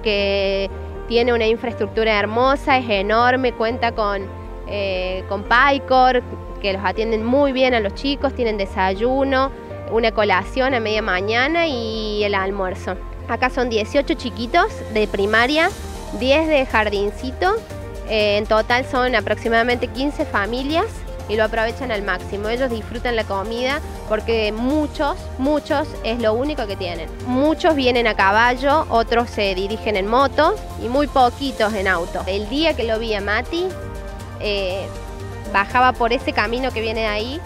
que tiene una infraestructura hermosa, es enorme, cuenta con, eh, con PyCor, que los atienden muy bien a los chicos, tienen desayuno, una colación a media mañana y el almuerzo. Acá son 18 chiquitos de primaria, 10 de jardincito, eh, en total son aproximadamente 15 familias y lo aprovechan al máximo. Ellos disfrutan la comida porque muchos, muchos es lo único que tienen. Muchos vienen a caballo, otros se dirigen en moto y muy poquitos en auto. El día que lo vi a Mati, eh, bajaba por ese camino que viene ahí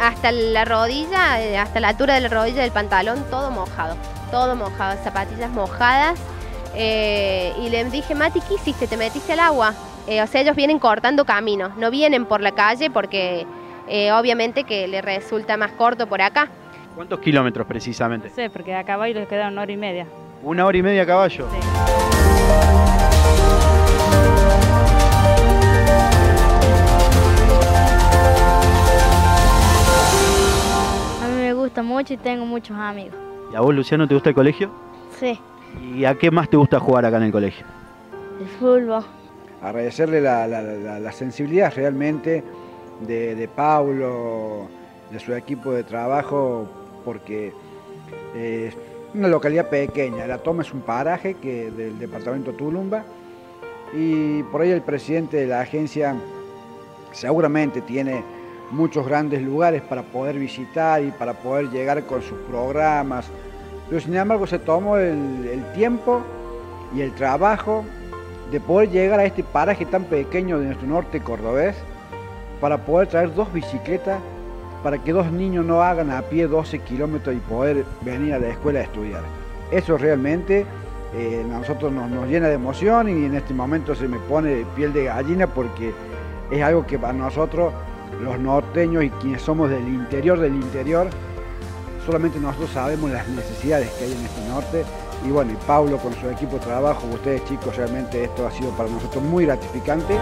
hasta la rodilla, eh, hasta la altura de la rodilla del pantalón, todo mojado, todo mojado, zapatillas mojadas. Eh, y le dije, Mati, ¿qué hiciste? ¿Te metiste al agua? Eh, o sea, ellos vienen cortando caminos, no vienen por la calle porque eh, obviamente que les resulta más corto por acá. ¿Cuántos kilómetros precisamente? No sé, porque a caballo les queda una hora y media. ¿Una hora y media a caballo? Sí. A mí me gusta mucho y tengo muchos amigos. ¿Y a vos, Luciano, te gusta el colegio? Sí, ¿Y a qué más te gusta jugar acá en el colegio? el fútbol. Agradecerle la, sensibilidad realmente de, de Paulo, de su equipo de trabajo, porque eh, es una localidad pequeña, La Toma es un paraje que, del departamento Tulumba, y por ahí el presidente de la agencia seguramente tiene muchos grandes lugares para poder visitar y para poder llegar con sus programas, pero sin embargo se tomó el tiempo y el trabajo de poder llegar a este paraje tan pequeño de nuestro norte cordobés para poder traer dos bicicletas para que dos niños no hagan a pie 12 kilómetros y poder venir a la escuela a estudiar. Eso realmente eh, a nosotros nos, nos llena de emoción y en este momento se me pone piel de gallina porque es algo que para nosotros, los norteños y quienes somos del interior del interior, solamente nosotros sabemos las necesidades que hay en este norte. Y bueno, y Pablo con su equipo de trabajo, ustedes chicos, realmente esto ha sido para nosotros muy gratificante.